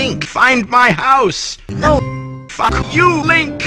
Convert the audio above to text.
Link, find my house! No, Fuck you, Link!